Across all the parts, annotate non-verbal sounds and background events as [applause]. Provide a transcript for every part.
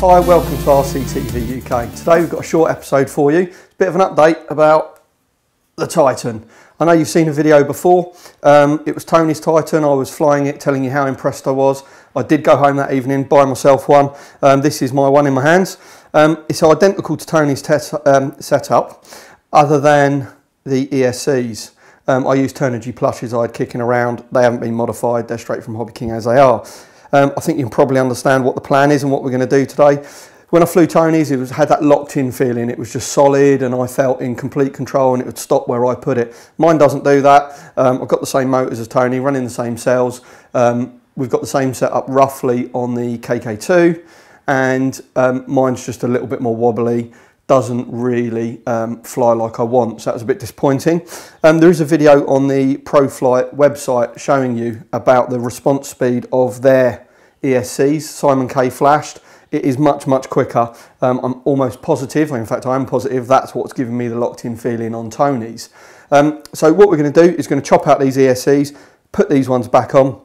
Hi, welcome to RCTV UK. Today we've got a short episode for you. a bit of an update about the Titan. I know you've seen a video before. Um, it was Tony's Titan. I was flying it, telling you how impressed I was. I did go home that evening, buy myself one. Um, this is my one in my hands. Um, it's identical to Tony's um, setup, other than the ESCs. Um, I use Turnigy plushes I had kicking around. They haven't been modified. They're straight from Hobby King as they are. Um, I think you can probably understand what the plan is and what we're going to do today. When I flew Tony's, it was, had that locked in feeling. It was just solid and I felt in complete control and it would stop where I put it. Mine doesn't do that. Um, I've got the same motors as Tony, running the same cells. Um, we've got the same setup roughly on the KK2 and um, mine's just a little bit more wobbly doesn't really um, fly like I want. So that was a bit disappointing. Um, there is a video on the ProFlight website showing you about the response speed of their ESCs, Simon K flashed. It is much, much quicker. Um, I'm almost positive, in fact I am positive, that's what's given me the locked in feeling on Tony's. Um, so what we're going to do is going to chop out these ESCs, put these ones back on,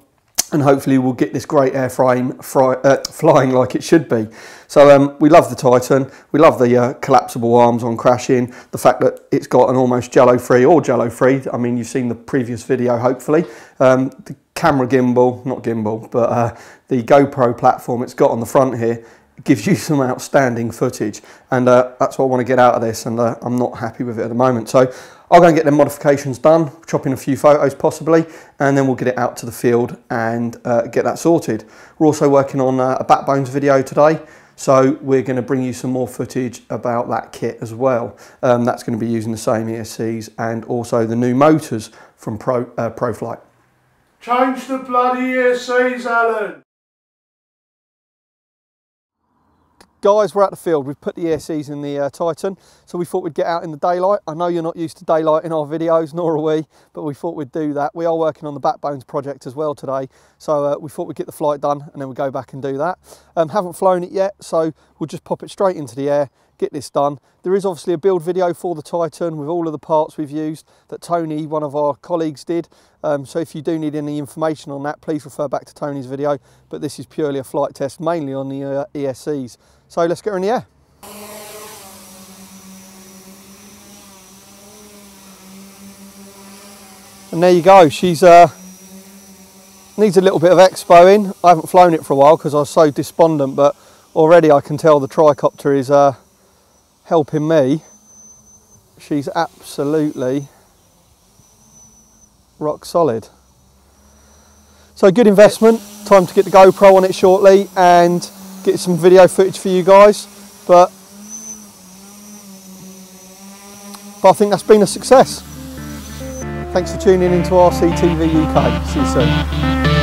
and hopefully we'll get this great airframe fry, uh, flying like it should be. So um, we love the Titan, we love the uh, collapsible arms on crashing, the fact that it's got an almost jello free or jello free, I mean you've seen the previous video hopefully, um, the camera gimbal, not gimbal, but uh, the GoPro platform it's got on the front here gives you some outstanding footage and uh, that's what I want to get out of this and uh, I'm not happy with it at the moment. So I'll go and get the modifications done, chop in a few photos possibly, and then we'll get it out to the field and uh, get that sorted. We're also working on uh, a backbones video today, so we're going to bring you some more footage about that kit as well. Um, that's going to be using the same ESCs and also the new motors from Pro, uh, ProFlight. Change the bloody ESCs, Alan! Guys, we're at the field. We've put the ESCs in the uh, Titan, so we thought we'd get out in the daylight. I know you're not used to daylight in our videos, [laughs] nor are we, but we thought we'd do that. We are working on the Backbones project as well today, so uh, we thought we'd get the flight done and then we'll go back and do that. Um, haven't flown it yet, so we'll just pop it straight into the air, get this done. There is obviously a build video for the Titan with all of the parts we've used that Tony, one of our colleagues, did. Um, so if you do need any information on that, please refer back to Tony's video. But this is purely a flight test, mainly on the uh, ESCs. So let's get her in the air. And there you go, she's uh, needs a little bit of expoing. I haven't flown it for a while because I was so despondent, but already I can tell the tricopter is uh, helping me. She's absolutely rock solid. So good investment, time to get the GoPro on it shortly and get some video footage for you guys. But, but I think that's been a success. Thanks for tuning into RCTV UK. See you soon.